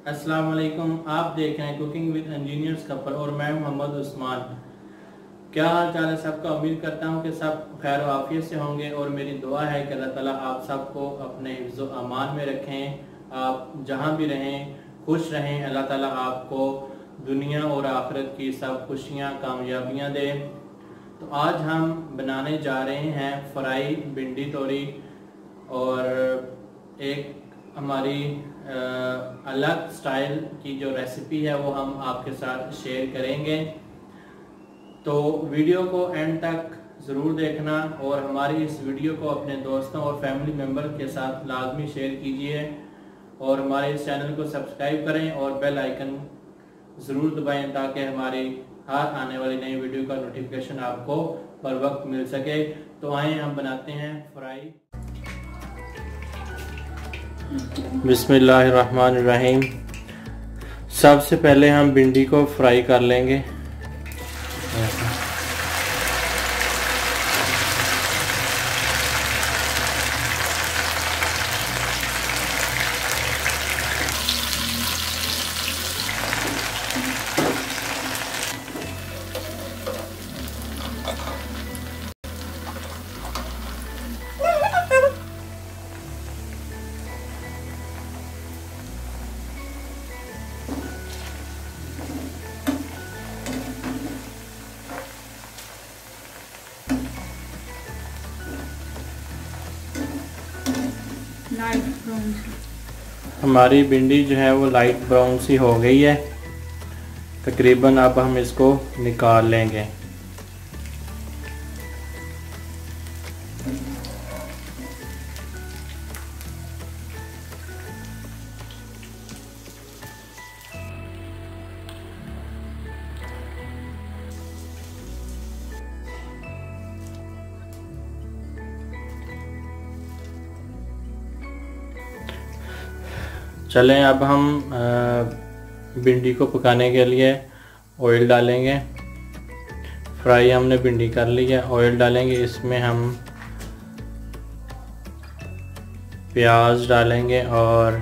अस्सलाम वालेकुम आप देख रहे हैं कुकिंग विद इंजीनियर्स कपल और मैं मोहम्मद उस्मान। क्या हाल चाल है सबका? उम्मीद करता हूँ कि सब खैर वाफियत से होंगे और मेरी दुआ है कि अल्लाह ताला आप सबको अपने हिफ्ज़ अमान में रखें, आप जहाँ भी रहें, खुश रहें, अल्लाह ताला आपको दुनिया और आखिरत की सब खुशियाँ, कामयाबियाँ दे। तो आज हम बनाने जा रहे हैं फ्राई भिंडी तोरी और एक हमारी अलग स्टाइल की जो रेसिपी है, वो हम आपके साथ शेयर करेंगे। तो वीडियो को एंड तक ज़रूर देखना और हमारी इस वीडियो को अपने दोस्तों और फैमिली मेंबर के साथ लाजमी शेयर कीजिए और हमारे इस चैनल को सब्सक्राइब करें और बेल आइकन ज़रूर दबाएँ ताकि हमारी हर आने वाली नई वीडियो का नोटिफिकेशन आपको बर वक्त मिल सके। तो आए, हम बनाते हैं फ्राई बिसमीम सबसे पहले हम भिंडी को फ्राई कर लेंगे। हमारी भिंडी जो है वो लाइट ब्राउन सी हो गई है। तकरीबन अब हम इसको निकाल लेंगे। चलें, अब हम भिंडी को पकाने के लिए ऑयल डालेंगे। फ्राई हमने भिंडी कर ली है ऑयल डालेंगे। इसमें हम प्याज डालेंगे और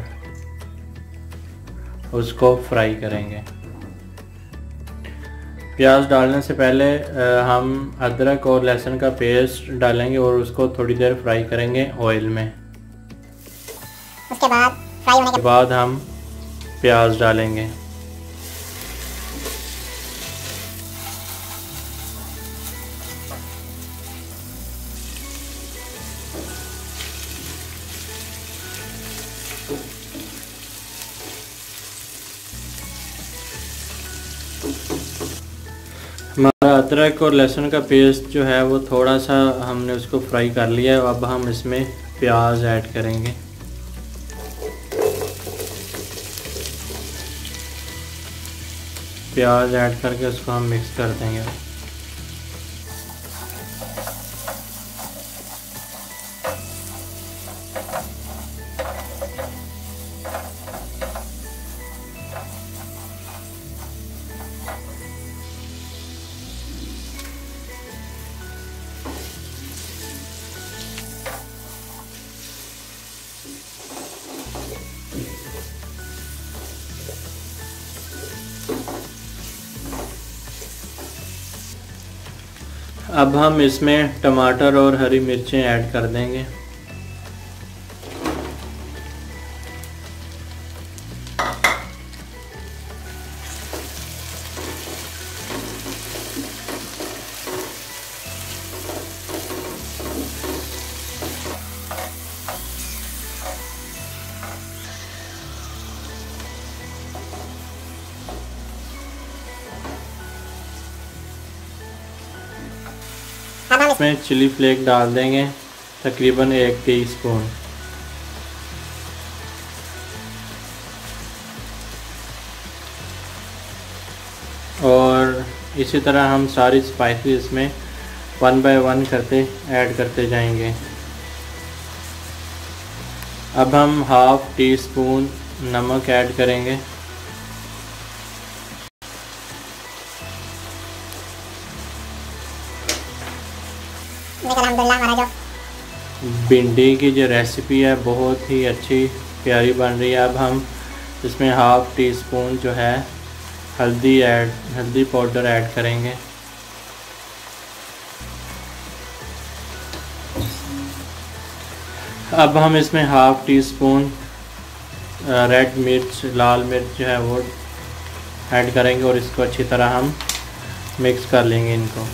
उसको फ्राई करेंगे। प्याज डालने से पहले हम अदरक और लहसुन का पेस्ट डालेंगे और उसको थोड़ी देर फ्राई करेंगे ऑयल में। उसके बाद फ्राई होने के बाद हम प्याज डालेंगे। हमारा अदरक और लहसुन का पेस्ट जो है वो थोड़ा सा हमने उसको फ्राई कर लिया है। अब हम इसमें प्याज ऐड करेंगे। प्याज ऐड करके उसको हम मिक्स कर देंगे। अब हम इसमें टमाटर और हरी मिर्चें ऐड कर देंगे। इसमें चिली फ्लेक डाल देंगे, तकरीबन एक टी स्पून और इसी तरह हम सारी स्पाइसेस इसमें वन बाय वन करते ऐड करते जाएँगे. अब हम हाफ़ टी स्पून नमक ऐड करेंगे. भिंडी की जो रेसिपी है, बहुत ही अच्छी प्यारी बन रही है। अब हम इसमें हाफ़ टी स्पून जो है, हल्दी ऐड हल्दी पाउडर ऐड करेंगे। अब हम इसमें हाफ़ टी स्पून रेड मिर्च, लाल मिर्च जो है, वो ऐड करेंगे और इसको अच्छी तरह हम मिक्स कर लेंगे इनको।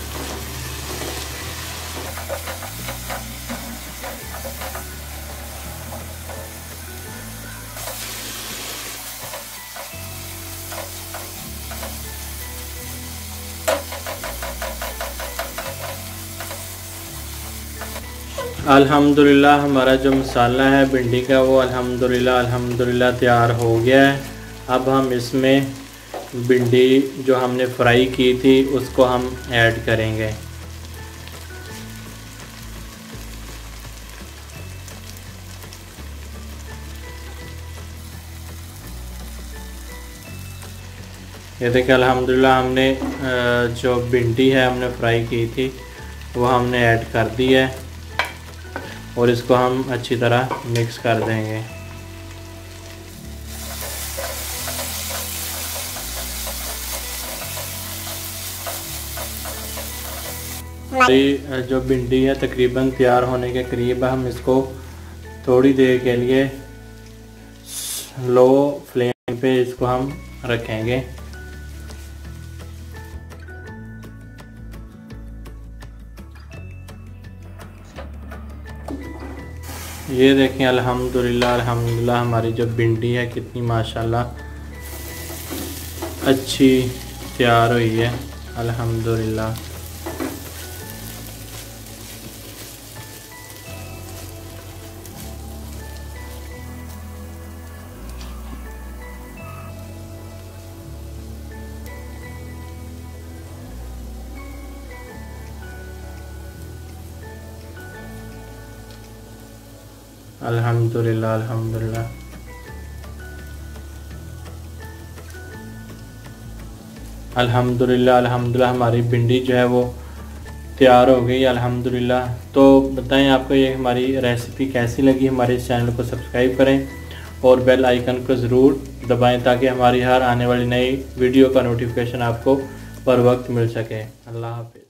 अल्हम्दुलिल्लाह, हमारा जो मसाला है भिंडी का, वो अल्हम्दुलिल्लाह अल्हम्दुलिल्लाह तैयार हो गया है। अब हम इसमें भिंडी जो हमने फ्राई की थी, उसको हम ऐड करेंगे। ये देखिए, अल्हम्दुलिल्लाह हमने जो भिंडी है हमने फ्राई की थी, वो हमने ऐड कर दी है। और इसको हम अच्छी तरह मिक्स कर देंगे। हमारी जो भिंडी है तकरीबन तैयार होने के करीब हम इसको थोड़ी देर के लिए लो फ्लेम पे इसको हम रखेंगे। ये देखें, अल्हम्दुलिल्लाह अल्हम्दुलिल्लाह, हमारी जो भिंडी है, कितनी माशाल्लाह अच्छी तैयार हुई है। अल्हम्दुलिल्लाह। अल्हम्दुलिल्लाह अल्हम्दुलिल्लाह अल्हम्दुलिल्लाह अल्हम्दुलिल्लाह हमारी भिंडी जो है वो तैयार हो गई अल्हम्दुलिल्लाह तो बताएँ आपको ये हमारी रेसिपी कैसी लगी? हमारे इस चैनल को सब्सक्राइब करें और बेल आइकन को ज़रूर दबाएँ ताकि हमारी हर आने वाली नई वीडियो का नोटिफिकेशन आपको पर वक्त मिल सके। अल्लाह हाफि